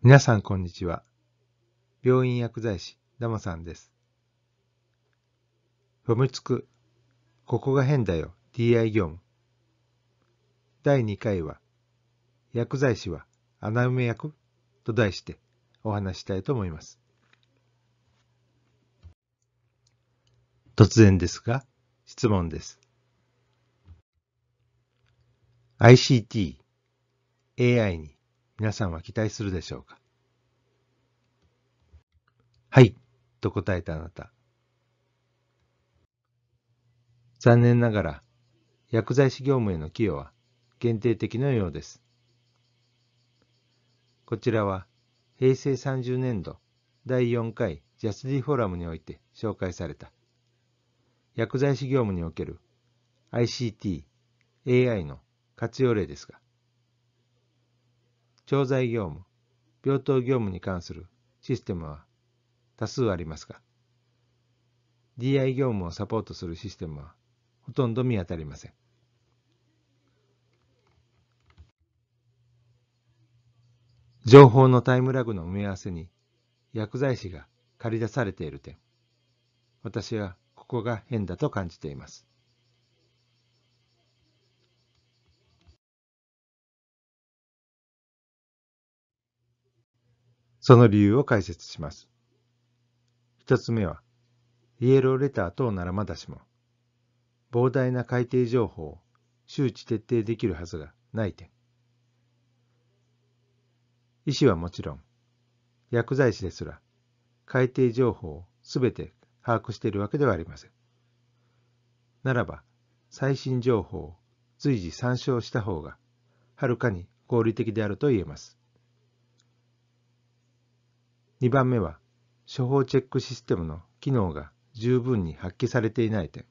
皆さんこんにちは。病院薬剤師ダマさんです。フォムツク、ここが変だよ DI 業務。第2回は、薬剤師は穴埋め薬と題してお話したいと思います。突然ですが、質問です。ICT、AI に皆さんは期待するでしょうか？はい、と答えたあなた。残念ながら、薬剤師業務への寄与は限定的のようです。こちらは、平成30年度第4回ジャスディフォーラムにおいて紹介された、薬剤師業務における ICT、AI の活用例ですが、調剤業務、病棟業務に関するシステムは多数ありますが、DI 業務をサポートするシステムはほとんど見当たりません。情報のタイムラグの埋め合わせに薬剤師が借り出されている点、私はここが変だと感じています。その理由を解説します。一つ目は、イエローレター等ならまだしも、膨大な改定情報を周知徹底できるはずがない点。医師はもちろん、薬剤師ですら、改定情報をすべて把握しているわけではありません。ならば、最新情報を随時参照した方が、はるかに合理的であると言えます。2番目は、処方チェックシステムの機能が十分に発揮されていない点。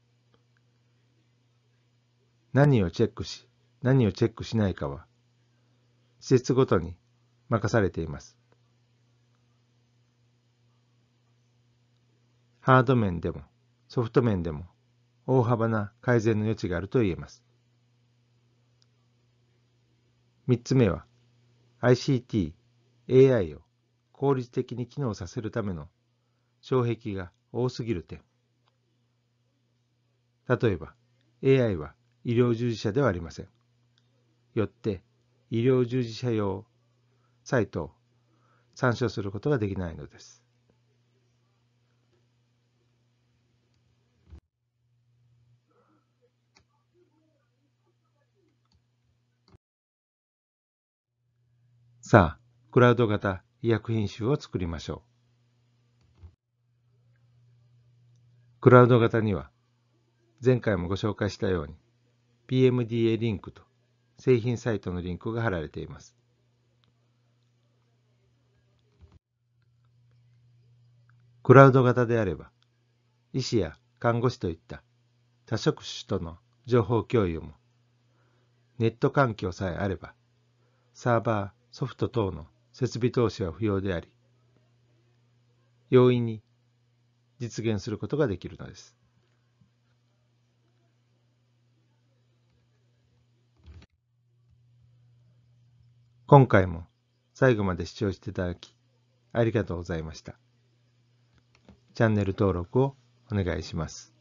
何をチェックし、何をチェックしないかは、施設ごとに任されています。ハード面でもソフト面でも大幅な改善の余地があると言えます。三つ目は ICT、AI を効率的に機能させるための障壁が多すぎる点。例えば、AI は医療従事者ではありません。よって、医療従事者用サイトを参照することができないのです。さあ、クラウド型医薬品集を作りましょう。クラウド型には、前回もご紹介したように、PMDA リンクと製品サイトのリンクが貼られています。クラウド型であれば、医師や看護師といった多職種との情報共有も、ネット環境さえあれば、サーバー、ソフト等の設備投資は不要であり、容易に実現することができるのです。今回も最後まで視聴していただきありがとうございました。チャンネル登録をお願いします。